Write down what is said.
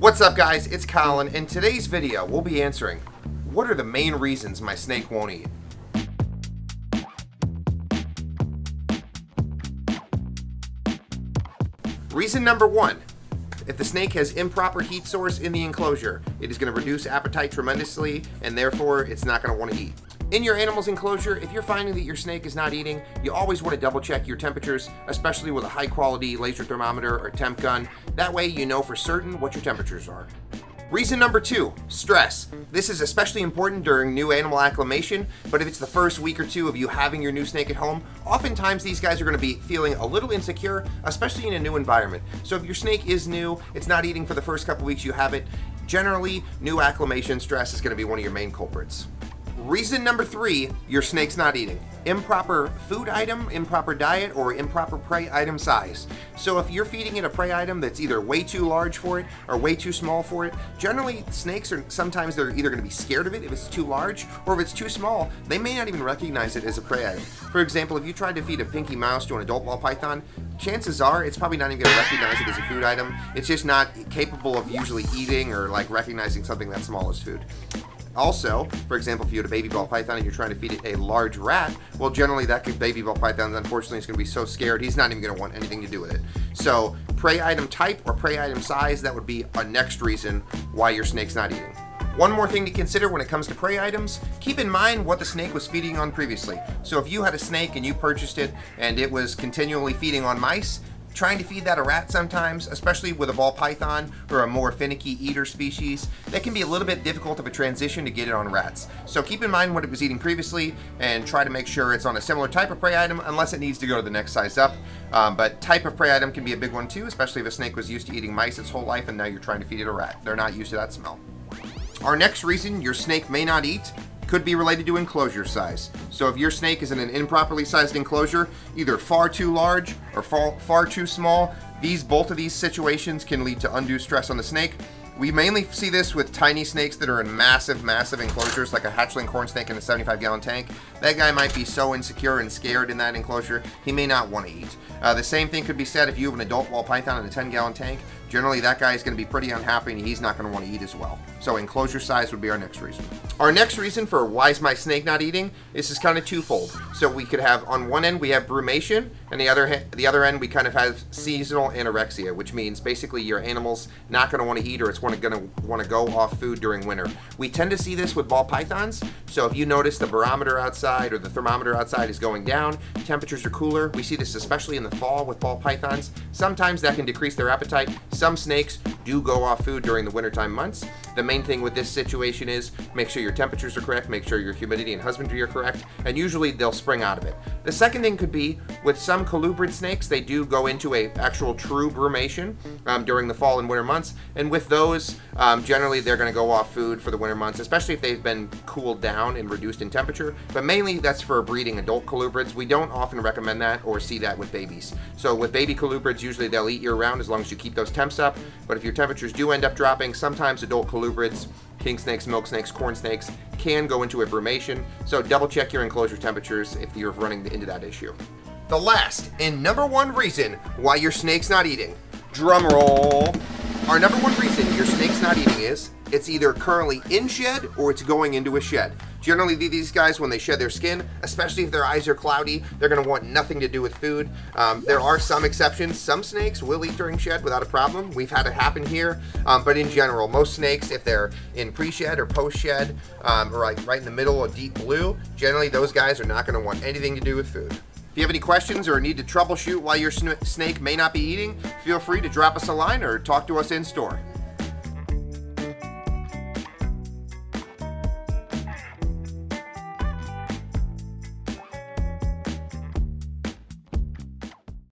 What's up guys, it's Collin. In today's video, we'll be answering what are the main reasons my snake won't eat? Reason number one, if the snake has improper heat source in the enclosure, it is going to reduce appetite tremendously and therefore it's not going to want to eat. In your animal's enclosure, if you're finding that your snake is not eating, you always want to double check your temperatures, especially with a high quality laser thermometer or temp gun. That way you know for certain what your temperatures are. Reason number two, stress. This is especially important during new animal acclimation, but if it's the first week or two of you having your new snake at home, oftentimes these guys are going to be feeling a little insecure, especially in a new environment. So if your snake is new, it's not eating for the first couple weeks you have it, generally new acclimation stress is going to be one of your main culprits. Reason number three, your snake's not eating. Improper food item, improper diet, or improper prey item size. So if you're feeding it a prey item that's either way too large for it or way too small for it, generally snakes are sometimes they're either going to be scared of it if it's too large, or if it's too small, they may not even recognize it as a prey item. For example, if you tried to feed a pinky mouse to an adult ball python, chances are it's probably not even going to recognize it as a food item. It's just not capable of usually eating or like recognizing something that small as food. Also, for example, if you had a baby ball python and you're trying to feed it a large rat, well, generally that baby ball python, unfortunately, is going to be so scared, he's not even going to want anything to do with it. So, prey item type or prey item size, that would be a next reason why your snake's not eating. One more thing to consider when it comes to prey items, keep in mind what the snake was feeding on previously. So if you had a snake and you purchased it and it was continually feeding on mice, trying to feed that a rat sometimes, especially with a ball python or a more finicky eater species, that can be a little bit difficult of a transition to get it on rats. So keep in mind what it was eating previously and try to make sure it's on a similar type of prey item unless it needs to go to the next size up. Um, but type of prey item can be a big one too, especially if a snake was used to eating mice its whole life and now you're trying to feed it a rat. They're not used to that smell. Our next reason your snake may not eat could be related to enclosure size. So if your snake is in an improperly sized enclosure, either far too large or far, far too small, these both of these situations can lead to undue stress on the snake. We mainly see this with tiny snakes that are in massive, massive enclosures, like a hatchling corn snake in a 75 gallon tank. That guy might be so insecure and scared in that enclosure, he may not want to eat. Uh, the same thing could be said if you have an adult ball python in a 10 gallon tank generally that guy is going to be pretty unhappy and he's not going to want to eat as well. So enclosure size would be our next reason. Our next reason for why is my snake not eating, this is kind of twofold. So we could have, on one end, we have brumation, and the other, the other end, we kind of have seasonal anorexia, which means basically your animal's not going to want to eat or it's going to want to go off food during winter. We tend to see this with ball pythons. So if you notice the barometer outside or the thermometer outside is going down, temperatures are cooler. We see this especially in the fall with ball pythons. Sometimes that can decrease their appetite. Some snakes do go off food during the wintertime months. The main thing with this situation is make sure your temperatures are correct, make sure your humidity and husbandry are correct, and usually they'll spring out of it. The second thing could be with some colubrid snakes, they do go into a actual true brumation um, during the fall and winter months, and with those, um, generally they're going to go off food for the winter months, especially if they've been cooled down and reduced in temperature. But mainly that's for breeding adult colubrids. We don't often recommend that or see that with babies. So with baby colubrids, usually they'll eat year round as long as you keep those temps up. But if your temperatures do end up dropping, sometimes adult colubrids, king snakes, milk snakes, corn snakes can go into a brumation. So double check your enclosure temperatures if you're running into that issue. The last and number one reason why your snake's not eating, drum roll. Our number one reason your snake's not eating is it's either currently in shed or it's going into a shed. Generally, these guys, when they shed their skin, especially if their eyes are cloudy, they're going to want nothing to do with food. Um, there are some exceptions. Some snakes will eat during shed without a problem. We've had it happen here. Um, but in general, most snakes, if they're in pre-shed or post-shed, um, or like right in the middle of deep blue, generally those guys are not going to want anything to do with food. If you have any questions or need to troubleshoot why your snake may not be eating, feel free to drop us a line or talk to us in store.